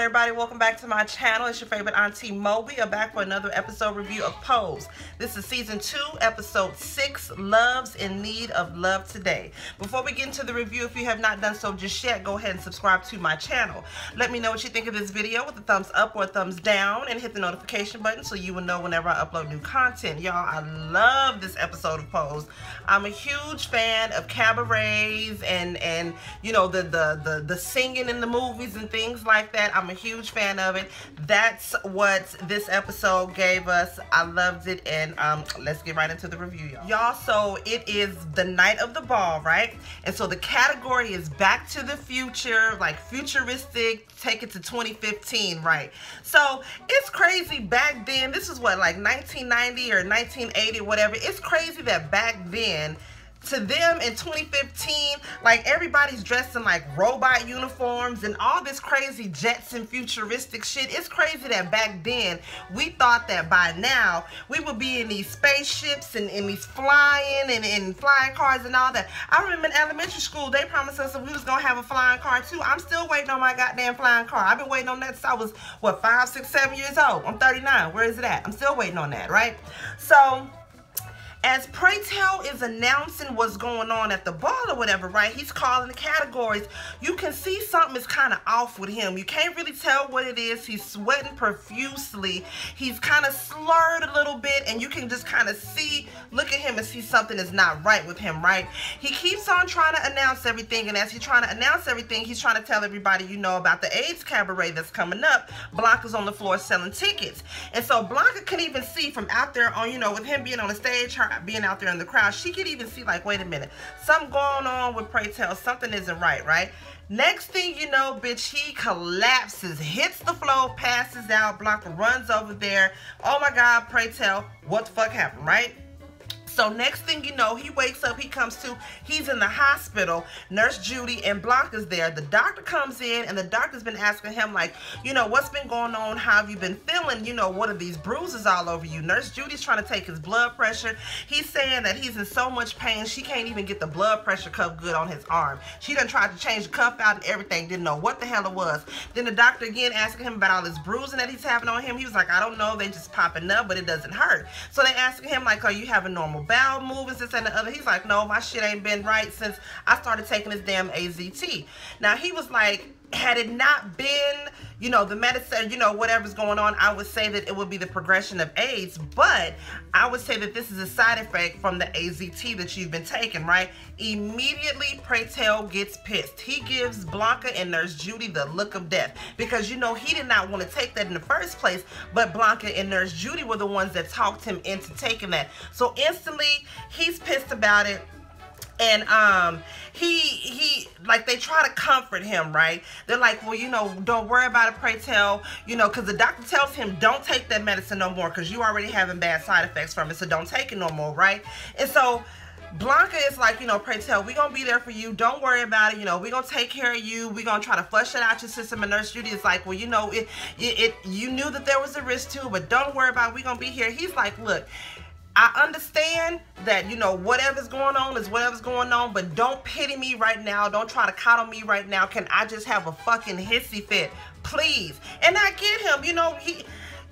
everybody? Welcome back to my channel. It's your favorite Auntie Mo. We are back for another episode review of Pose. This is season 2, episode 6, Loves in Need of Love Today. Before we get into the review, if you have not done so just yet, go ahead and subscribe to my channel. Let me know what you think of this video with a thumbs up or thumbs down and hit the notification button so you will know whenever I upload new content. Y'all, I love this episode of Pose. I'm a huge fan of cabarets and, and you know, the, the, the, the singing in the movies and things like that. I'm a huge fan of it. That's what this episode gave us. I loved it and um, let's get right into the review, y'all. Y'all, so it is the night of the ball, right? And so the category is Back to the Future, like futuristic, take it to 2015, right? So it's crazy back then. This is what, like 1990 or 1980, whatever. It's crazy that back then to them in 2015, like everybody's dressed in like robot uniforms and all this crazy Jetson futuristic shit. It's crazy that back then we thought that by now we would be in these spaceships and in these flying and in flying cars and all that. I remember in elementary school, they promised us that we was gonna have a flying car too. I'm still waiting on my goddamn flying car. I've been waiting on that since I was, what, five, six, seven years old. I'm 39. Where is it at? I'm still waiting on that, right? So, as Pray Tell is announcing what's going on at the ball or whatever, right? He's calling the categories. You can see something is kind of off with him. You can't really tell what it is. He's sweating profusely. He's kind of slurred a little bit, and you can just kind of see, look at him and see something is not right with him, right? He keeps on trying to announce everything, and as he's trying to announce everything, he's trying to tell everybody, you know, about the AIDS cabaret that's coming up. Blanca's on the floor selling tickets. And so Blanca can even see from out there on, you know, with him being on the stage, her being out there in the crowd, she could even see like, wait a minute, something going on with Pray Tell, something isn't right, right? Next thing you know, bitch, he collapses, hits the floor, passes out, Blanca runs over there. Oh my God, Pray Tell, what the fuck happened, right? So next thing you know, he wakes up, he comes to, he's in the hospital. Nurse Judy and Blanca's there. The doctor comes in and the doctor's been asking him like, you know, what's been going on? How have you been feeling? You know, what are these bruises all over you? Nurse Judy's trying to take his blood pressure. He's saying that he's in so much pain, she can't even get the blood pressure cuff good on his arm. She done tried to change the cuff out and everything, didn't know what the hell it was. Then the doctor again asking him about all this bruising that he's having on him. He was like, I don't know, they just popping up, but it doesn't hurt. So they asking him like, are you having normal bowel movements, this and the other. He's like, no, my shit ain't been right since I started taking this damn AZT. Now, he was like, had it not been, you know, the medicine, you know, whatever's going on, I would say that it would be the progression of AIDS. But I would say that this is a side effect from the AZT that you've been taking, right? Immediately, Pray gets pissed. He gives Blanca and Nurse Judy the look of death because, you know, he did not want to take that in the first place, but Blanca and Nurse Judy were the ones that talked him into taking that. So instantly, he's pissed about it and um he he like they try to comfort him right they're like well you know don't worry about it pray tell you know because the doctor tells him don't take that medicine no more because you already having bad side effects from it so don't take it no more right and so Blanca is like, you know, pray tell, we're going to be there for you. Don't worry about it. You know, we're going to take care of you. We're going to try to flush it out your system. And Nurse Judy is like, well, you know, it, it, it you knew that there was a risk too, but don't worry about it. We're going to be here. He's like, look, I understand that, you know, whatever's going on is whatever's going on, but don't pity me right now. Don't try to coddle me right now. Can I just have a fucking hissy fit? Please. And I get him, you know, he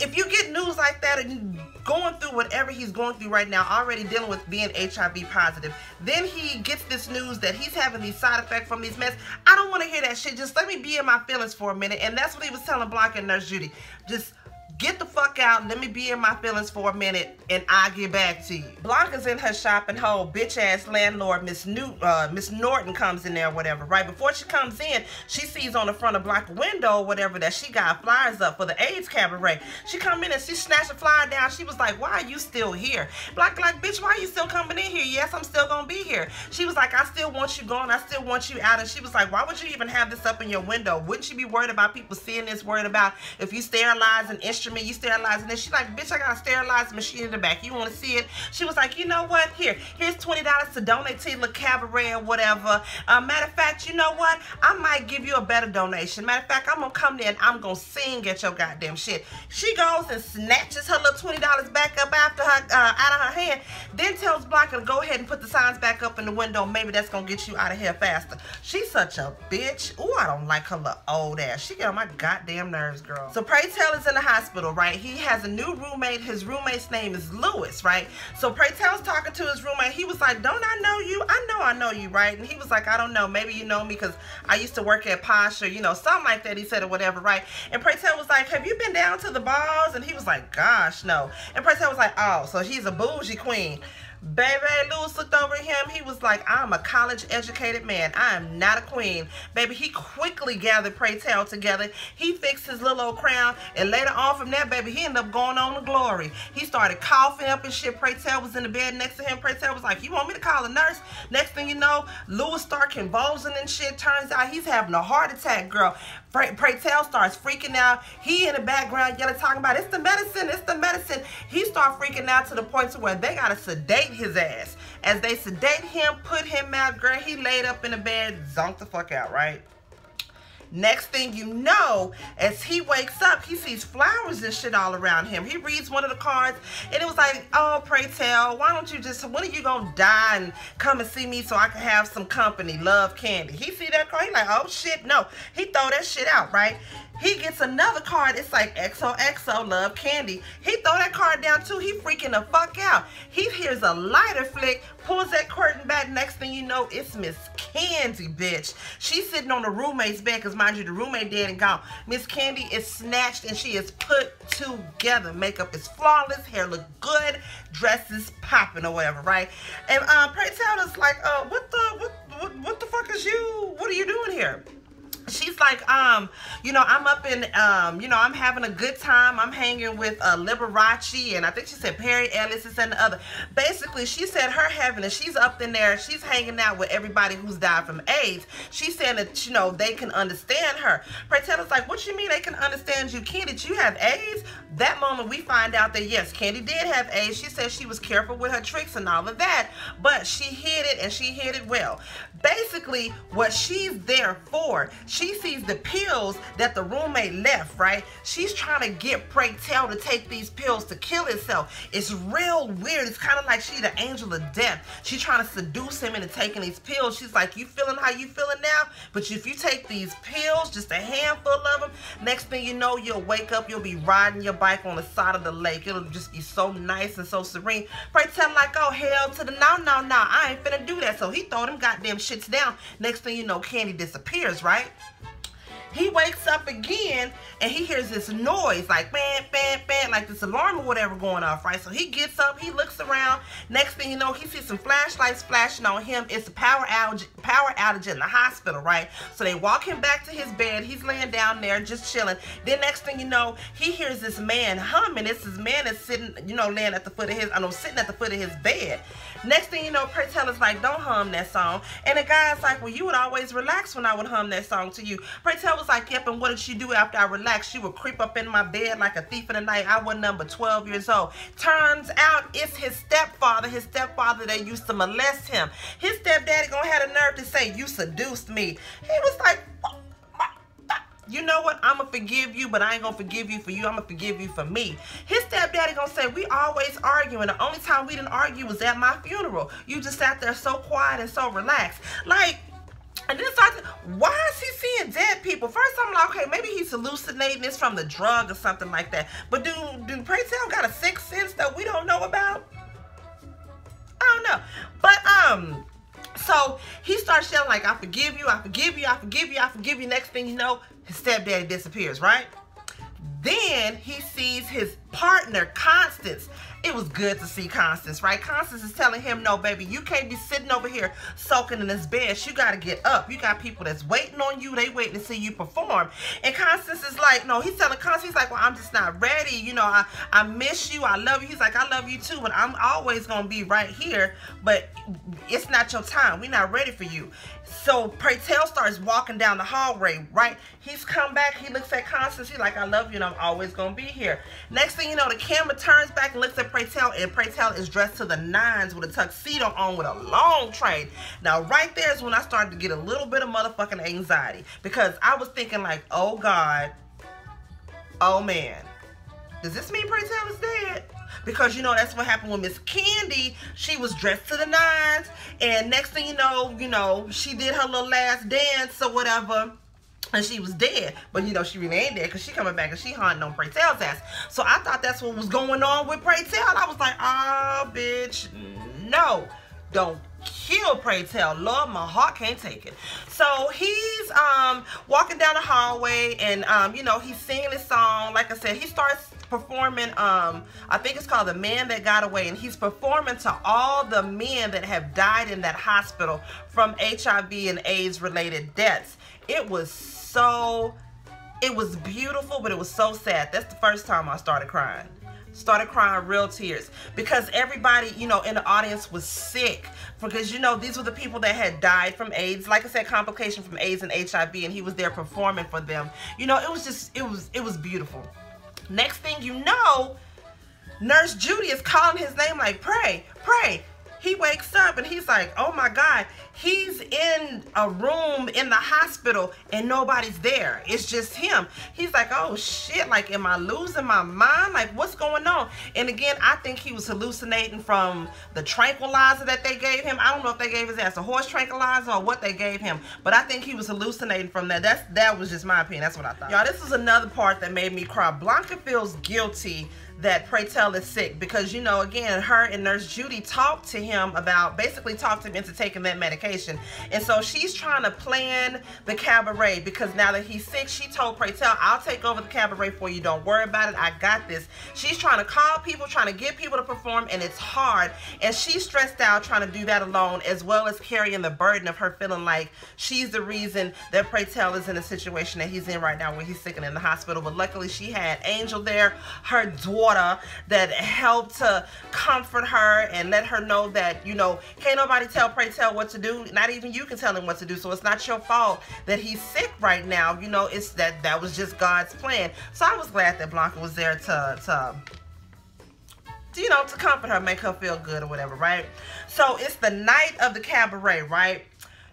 if you get news like that and going through whatever he's going through right now, already dealing with being HIV positive, then he gets this news that he's having these side effects from these meds. I don't want to hear that shit. Just let me be in my feelings for a minute. And that's what he was telling Blanca and Nurse Judy. Just get the fuck out let me be in my feelings for a minute and I'll get back to you. Blanca's in her shop and her bitch ass landlord, Miss New uh, Miss Norton comes in there whatever. Right before she comes in, she sees on the front of Blanca window whatever that she got flyers up for the AIDS cabaret. She come in and she snatched a flyer down. She was like, why are you still here? Blanca like, bitch, why are you still coming in here? Yes, I'm still gonna be here. She was like, I still want you gone. I still want you out. And she was like, why would you even have this up in your window? Wouldn't you be worried about people seeing this, worried about if you sterilize an instrument me, you sterilizing this. She's like, bitch, I got a sterilizing machine in the back. You want to see it? She was like, you know what? Here, here's $20 to donate to the cabaret or whatever. Uh, matter of fact, you know what? I might give you a better donation. Matter of fact, I'm going to come there and I'm going to sing at your goddamn shit. She goes and snatches her little $20 back up after her, uh, out of her hand, then tells Blanca to go ahead and put the signs back up in the window. Maybe that's going to get you out of here faster. She's such a bitch. Oh, I don't like her little old ass. She get on my goddamn nerves, girl. So Pray Tell is in the hospital, right? He has a new roommate. His roommate's name is Lewis, right? So Pray Tell's talking to his roommate. He was like, don't I know you? I know I know you, right? And he was like, I don't know. Maybe you know me because I used to work at Posh or, you know, something like that. He said or whatever, right? And Pray Tell was like, have you been down to the bars? And he was like, gosh, no. And Pray Tell was like, oh, so she's a bougie queen. Baby, Lewis looked over at him. He was like, I'm a college educated man. I am not a queen. Baby, he quickly gathered Pray Tell together. He fixed his little old crown. And later on from that, baby, he ended up going on to glory. He started coughing up and shit. Pray Tell was in the bed next to him. Pray Tell was like, you want me to call a nurse? Next thing you know, Lewis started convulsing and shit. Turns out he's having a heart attack, girl. Pray, Pray Tell starts freaking out. He in the background yelling, talking about, it's the medicine, it's the medicine. He start freaking out to the point to where they got to sedate his ass. As they sedate him, put him out, girl, he laid up in the bed, zonked the fuck out, right? Next thing you know, as he wakes up, he sees flowers and shit all around him. He reads one of the cards and it was like, oh, pray tell, why don't you just, when are you going to die and come and see me so I can have some company, love candy? He see that card, he like, oh shit, no. He throw that shit out, right? He gets another card. It's like XOXO Love Candy. He throw that card down too. He freaking the fuck out. He hears a lighter flick, pulls that curtain back. Next thing you know, it's Miss Candy, bitch. She's sitting on the roommate's bed because mind you, the roommate dead and gone. Miss Candy is snatched and she is put together. Makeup is flawless. Hair look good. Dress is popping or whatever, right? And um, Pray Tell us like, uh, what the, what, what, what the fuck is you, what are you doing here? She's like, um, you know, I'm up in, um, you know, I'm having a good time. I'm hanging with uh, Liberace, and I think she said Perry Ellis and the other. Basically, she said her having it. She's up in there. She's hanging out with everybody who's died from AIDS. She's saying that, you know, they can understand her. Pretend like, what you mean they can understand you? Candy, did you have AIDS? That moment, we find out that, yes, Candy did have AIDS. She said she was careful with her tricks and all of that, but she hid it, and she hid it well. Basically, what she's there for, she sees the pills that the roommate left, right? She's trying to get Pray Tell to take these pills to kill himself. It's real weird. It's kind of like she the angel of death. She's trying to seduce him into taking these pills. She's like, you feeling how you feeling now? But if you take these pills, just a handful of them, next thing you know, you'll wake up, you'll be riding your bike on the side of the lake. It'll just be so nice and so serene. Pray Tell like, oh, hell to the no, no, no. I ain't finna do that. So he throw them goddamn shits down. Next thing you know, Candy disappears, right? He wakes up again and he hears this noise like bam, bam, bam, like this alarm or whatever going off, right? So he gets up, he looks around. Next thing you know, he sees some flashlights flashing on him. It's a power outage, power outage in the hospital, right? So they walk him back to his bed. He's laying down there just chilling. Then next thing you know, he hears this man humming. It's this man is sitting, you know, laying at the foot of his, I know, sitting at the foot of his bed. Next thing you know, Pray Tell is like, don't hum that song. And the guy's like, well, you would always relax when I would hum that song to you. Pray Tell was like, yep, and what did she do after I relaxed? She would creep up in my bed like a thief in the night. I was number 12 years old. Turns out it's his stepfather, his stepfather that used to molest him. His stepdaddy gonna have the nerve to say, you seduced me. He was like, you know what? I'm gonna forgive you, but I ain't gonna forgive you for you. I'm gonna forgive you for me. His stepdaddy gonna say, we always arguing. The only time we didn't argue was at my funeral. You just sat there so quiet and so relaxed. Like, and then started, why is he seeing dead people? First, I'm like, okay, maybe he's hallucinating this from the drug or something like that. But do, do Pray Tell got a sixth sense that we don't know about? I don't know. But, um, so he starts yelling like, I forgive you, I forgive you, I forgive you, I forgive you. Next thing you know, his stepdaddy disappears, right? Then he sees his partner, Constance. It was good to see Constance, right? Constance is telling him, no, baby, you can't be sitting over here soaking in this bed. You got to get up. You got people that's waiting on you. They waiting to see you perform. And Constance is like, no, he's telling Constance, he's like, well, I'm just not ready. You know, I, I miss you. I love you. He's like, I love you too, but I'm always going to be right here. But it's not your time. We're not ready for you. So Pray Tell starts walking down the hallway, right? He's come back. He looks at Constance. He's like, I love you and I'm always going to be here. Next you know, the camera turns back and looks at Pray Tell and Pray Tell is dressed to the nines with a tuxedo on with a long train. Now, right there is when I started to get a little bit of motherfucking anxiety because I was thinking like, oh God, oh man, does this mean Pray Tell is dead? because you know that's what happened with Miss Candy. She was dressed to the nines, and next thing you know, you know she did her little last dance or whatever. And she was dead, but you know she really ain't dead because she coming back and she haunting on Pray Tell's ass. So I thought that's what was going on with Pray Tell. I was like, oh, bitch, no, don't kill pray tell lord my heart can't take it. So he's um walking down the hallway and um you know he's singing this song. Like i said he starts performing um i think it's called the man that got away. And he's performing to all the men that have died in that hospital from hiv and aids related deaths. It was so it was beautiful but it was so sad. That's the first time i started crying. Started crying real tears. Because everybody you know in the audience was sick. Because you know these were the people that had died from AIDS. Like I said complication from AIDS and HIV and he was there performing for them. You know it was just it was it was beautiful. Next thing you know Nurse Judy is calling his name like pray pray he wakes up and he's like, oh my God, he's in a room in the hospital and nobody's there. It's just him. He's like, oh shit, like, am I losing my mind? Like, what's going on? And again, I think he was hallucinating from the tranquilizer that they gave him. I don't know if they gave his ass a horse tranquilizer or what they gave him, but I think he was hallucinating from that. That's That was just my opinion. That's what I thought. Y'all, this is another part that made me cry. Blanca feels guilty that Pray Tell is sick because, you know, again, her and Nurse Judy talked to him about, basically talked him into taking that medication. And so she's trying to plan the cabaret because now that he's sick, she told Pray Tell, I'll take over the cabaret for you. Don't worry about it. I got this. She's trying to call people, trying to get people to perform, and it's hard. And she's stressed out trying to do that alone, as well as carrying the burden of her feeling like she's the reason that Pray Tell is in the situation that he's in right now where he's sick and in the hospital. But luckily, she had Angel there, her daughter that helped to comfort her and let her know that, you know, can't nobody tell Pray Tell what to do. Not even you can tell him what to do. So it's not your fault that he's sick right now. You know, it's that that was just God's plan. So I was glad that Blanca was there to, to you know, to comfort her, make her feel good or whatever, right? So it's the night of the cabaret, right?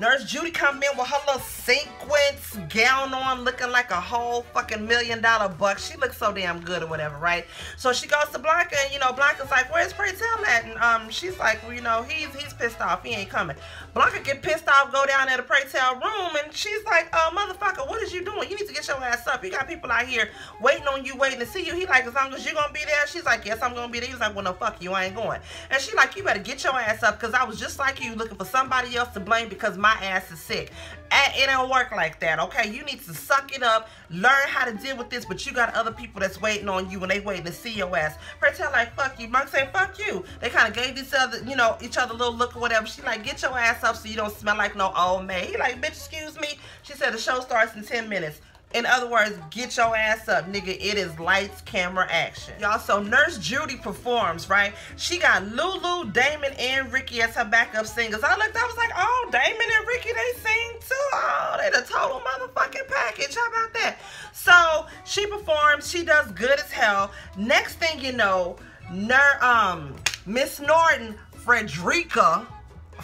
Nurse Judy come in with her little sequence gown on, looking like a whole fucking million dollar buck. She looks so damn good or whatever, right? So she goes to Blanca, and you know, Blanca's like, "Where's Pray Tell at?" And um, she's like, "Well, you know, he's he's pissed off. He ain't coming." Blanca get pissed off, go down there to Pray Tell room, and she's like, "Uh, motherfucker, what is you doing? You need to get your ass up. You got people out here waiting on you, waiting to see you." He like, "As long as you gonna be there," she's like, "Yes, I'm gonna be there." He's like, "Well, no, fuck you, I ain't going." And she like, "You better get your ass up, cause I was just like you, looking for somebody else to blame because my ass is sick." Eh, it don't work like that, okay? You need to suck it up, learn how to deal with this, but you got other people that's waiting on you and they waiting to see your ass. Tell like, fuck you. Mark say, fuck you. They kind of gave each other, you know, each other a little look or whatever. She like, get your ass up so you don't smell like no old maid. He like, bitch, excuse me. She said the show starts in 10 minutes. In other words, get your ass up, nigga. It is lights, camera, action. Y'all, so Nurse Judy performs, right? She got Lulu, Damon, and Ricky as her backup singers. I looked, I was like, oh, Damon and Ricky, they sing too. Oh, they the total motherfucking package. How about that? So she performs. She does good as hell. Next thing you know, Ner um Miss Norton, Frederica,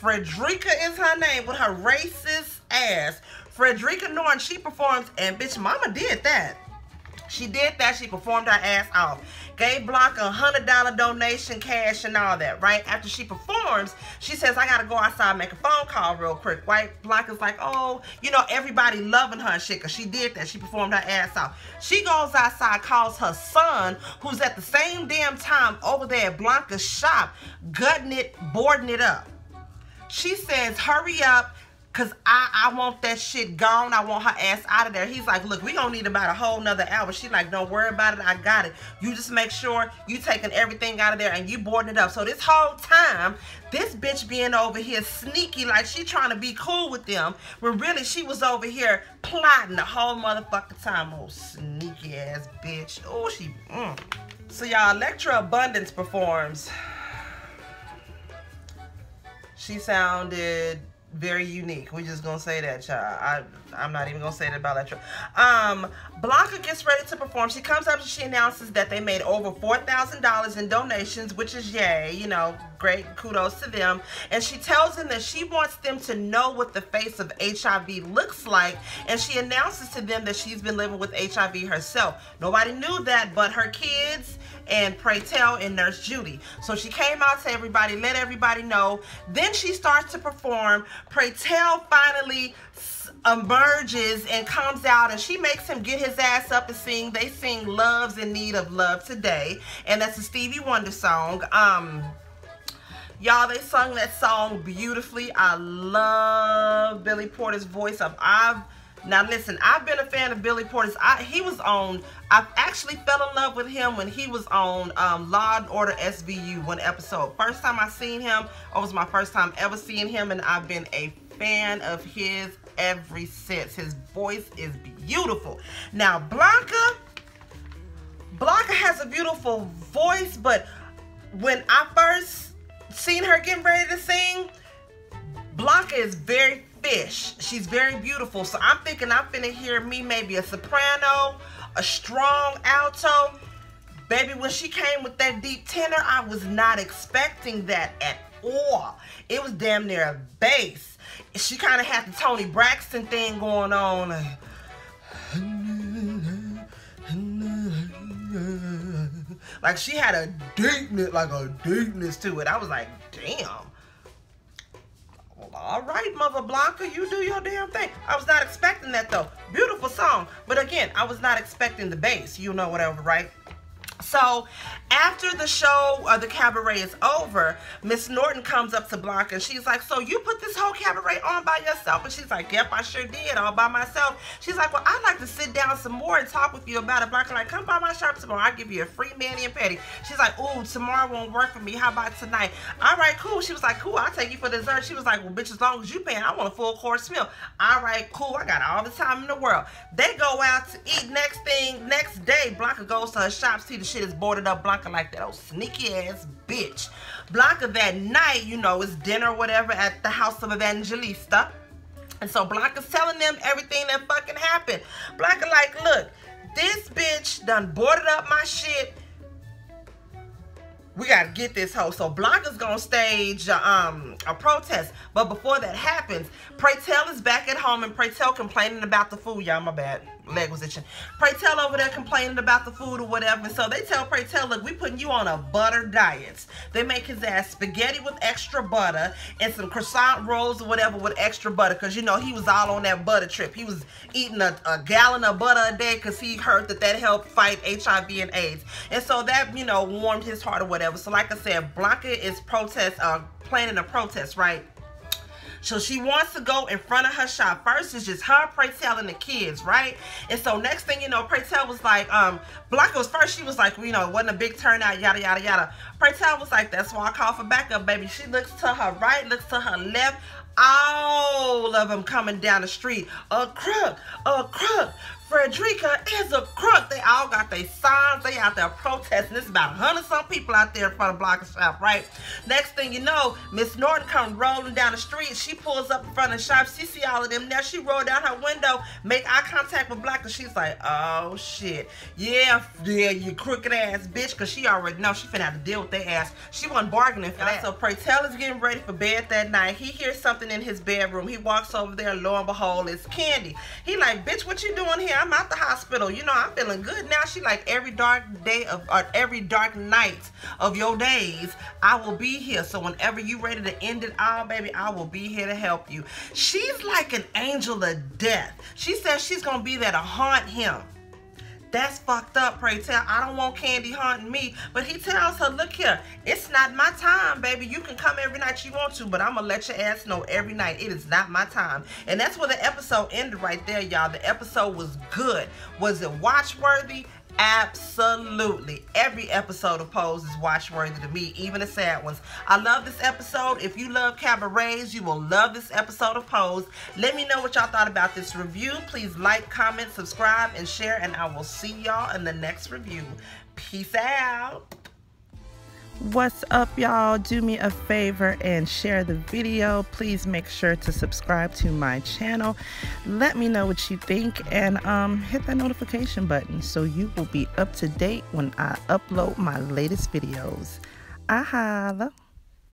Frederica is her name with her racist ass Frederica Norton, she performs, and bitch, mama did that. She did that. She performed her ass off. Gave Blanca a $100 donation, cash, and all that, right? After she performs, she says, I got to go outside make a phone call real quick, right? Blanca's like, oh, you know, everybody loving her and shit because she did that. She performed her ass off. She goes outside, calls her son, who's at the same damn time over there at Blanca's shop, gutting it, boarding it up. She says, hurry up, Cause I, I want that shit gone. I want her ass out of there. He's like, look, we gonna need about a whole nother hour. She like, don't worry about it. I got it. You just make sure you taking everything out of there and you boarding it up. So this whole time, this bitch being over here sneaky, like she trying to be cool with them, when really she was over here plotting the whole motherfucking time. Oh, sneaky ass bitch. Oh, she. Mm. So y'all, Elektra Abundance performs. She sounded very unique. We're just gonna say that, child. I I'm not even gonna say that about Elektra. Um, Blanca gets ready to perform. She comes up and she announces that they made over four thousand dollars in donations, which is yay. You know, great kudos to them. And she tells them that she wants them to know what the face of HIV looks like, and she announces to them that she's been living with HIV herself. Nobody knew that, but her kids and Pray Tell and Nurse Judy. So she came out to everybody, let everybody know. Then she starts to perform. Pray Tell finally emerges and comes out and she makes him get his ass up and sing. They sing Love's in Need of Love Today. And that's a Stevie Wonder song. Um, Y'all, they sung that song beautifully. I love Billy Porter's voice. I've, I've now listen, I've been a fan of Billy Porter's. I, he was on, I actually fell in love with him when he was on um, Law and Order SVU one episode. First time I seen him, it was my first time ever seeing him and I've been a fan of his ever since. His voice is beautiful. Now Blanca, Blanca has a beautiful voice, but when I first seen her getting ready to sing, Blanca is very fish. She's very beautiful. So I'm thinking I'm finna hear me maybe a soprano, a strong alto. Baby, when she came with that deep tenor, I was not expecting that at all. It was damn near a bass. She kind of had the Toni Braxton thing going on. Like she had a deepness, like a deepness to it. I was like, damn all right, Mother Blanca, you do your damn thing. I was not expecting that though. Beautiful song. But again, I was not expecting the bass, you know, whatever, right? So after the show or uh, the cabaret is over, Miss Norton comes up to Blanca and she's like, so you put this whole cabaret on by yourself? And she's like, yep, I sure did, all by myself. She's like, well, I'd like to sit down some more and talk with you about it. Blanca like, come by my shop tomorrow. I'll give you a free mani and pedi. She's like, ooh, tomorrow won't work for me. How about tonight? All right, cool. She was like, cool, I'll take you for dessert. She was like, well, bitch, as long as you paying, I want a full course meal. All right, cool. I got all the time in the world. They go out to eat. Next thing, next day, Blanca goes to her shop, see the shit is boarded up. Blanca like that. Oh, sneaky ass bitch. Blanca that night, you know, it's dinner whatever at the house of Evangelista. And so Blanca's telling them everything that fucking happened. Blanca like, look, this bitch done boarded up my shit. We gotta get this hoe. So Blanca's gonna stage um, a protest. But before that happens, Pray Tell is back at home and Pray Tell complaining about the food. Y'all, my bad leg was. Pray tell over there complaining about the food or whatever. So they tell Pray tell, look, we putting you on a butter diet. They make his ass spaghetti with extra butter and some croissant rolls or whatever with extra butter. Because, you know, he was all on that butter trip. He was eating a, a gallon of butter a day because he heard that that helped fight HIV and AIDS. And so that, you know, warmed his heart or whatever. So like I said, Blanca is protest, uh, planning a protest, right? So she wants to go in front of her shop. First, it's just her, Pray Tell, and the kids, right? And so next thing you know, Pray Tell was like, um, Blanca was first, she was like, you know, it wasn't a big turnout, yada, yada, yada. Pray Tell was like, that's why I call for backup, baby. She looks to her right, looks to her left. All of them coming down the street. A crook, a crook, Frederica is a crook. They all got their signs. They out there protesting. There's about a hundred some people out there in front of Block Shop, right? Next thing you know, Miss Norton come rolling down the street. She pulls up in front of the shop. She see all of them. Now she roll down her window, make eye contact with Black, and she's like, oh shit. Yeah, yeah, you crooked ass bitch, because she already know she finna have to deal with their ass. She wasn't bargaining for that. So Pray Tell is getting ready for bed that night. He hears something in his bedroom. He walks over there, lo and behold, it's Candy. He like, bitch, what you doing here? I'm at the hospital. You know, I'm feeling good now. She like every dark day of or every dark night of your days, I will be here. So whenever you ready to end it all, baby, I will be here to help you. She's like an angel of death. She says she's gonna be there to haunt him That's fucked up, pray tell. I don't want Candy haunting me. But he tells her, look here, it's not my time, baby. You can come every night you want to, but I'm going to let your ass know every night it is not my time. And that's where the episode ended right there, y'all. The episode was good. Was it watchworthy? Absolutely. Every episode of Pose is watchworthy to me, even the sad ones. I love this episode. If you love cabarets, you will love this episode of Pose. Let me know what y'all thought about this review. Please like, comment, subscribe, and share, and I will see y'all in the next review. Peace out. What's up, y'all? Do me a favor and share the video. Please make sure to subscribe to my channel. Let me know what you think and um, hit that notification button so you will be up to date when I upload my latest videos. I holla.